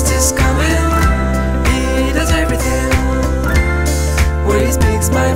best coming. He does everything. He speaks my